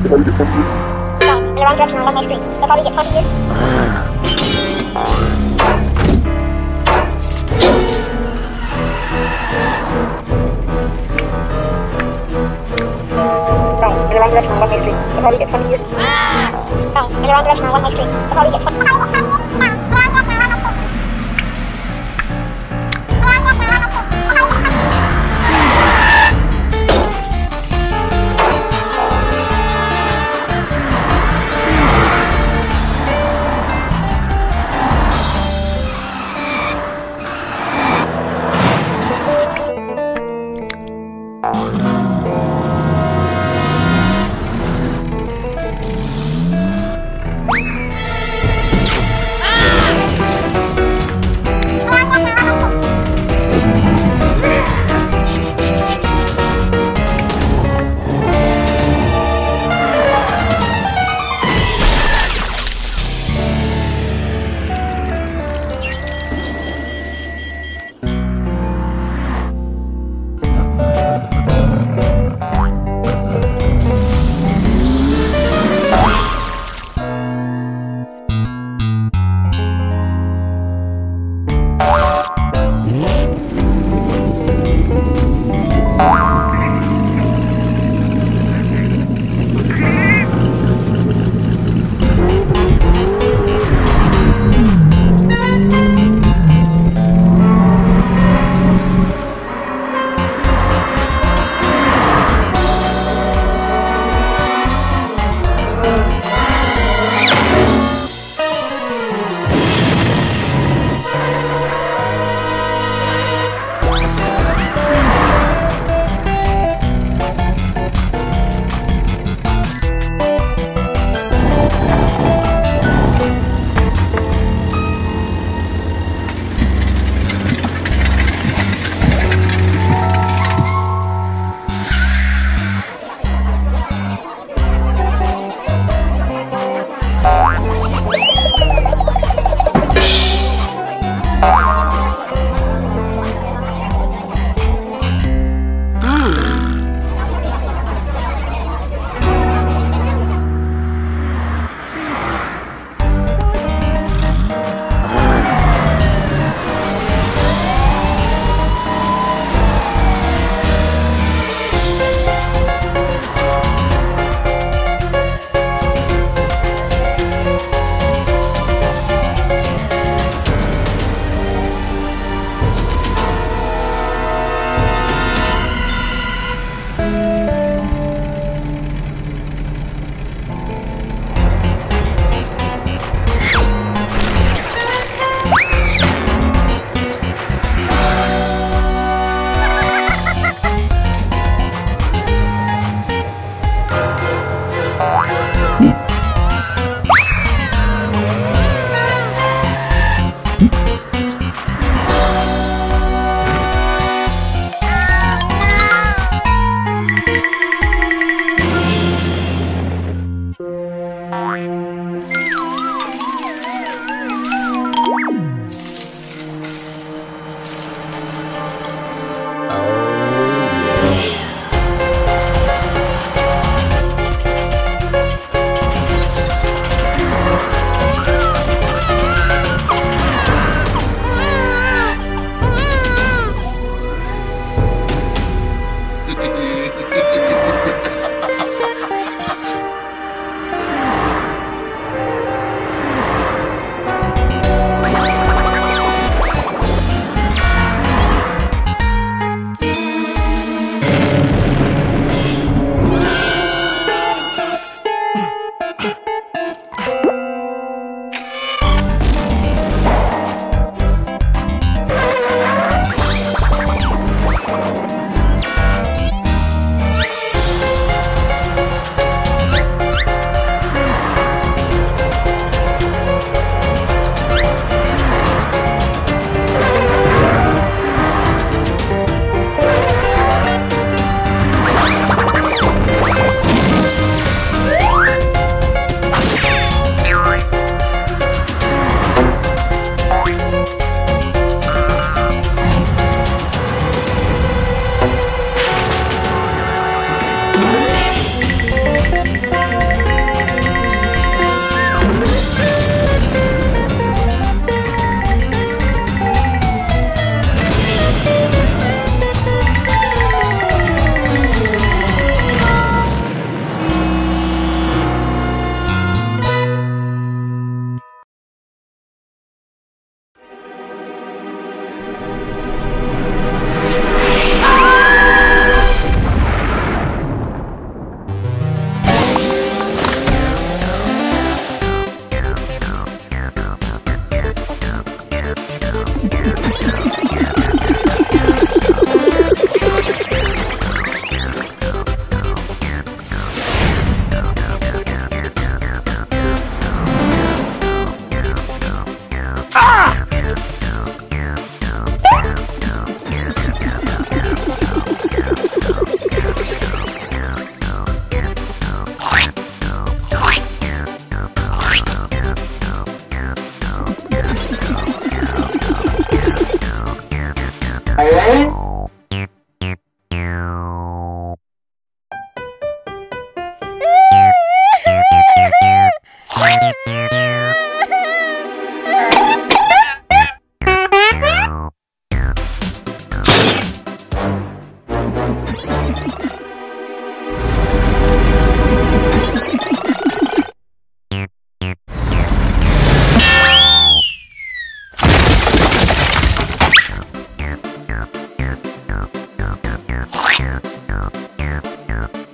Down, in the wrong direction on 193. Before we get 20 years. Down, in the wrong direction on 193. Before we get 20 years. Down, in the wrong direction on 193. Before we get 20 years. no, no.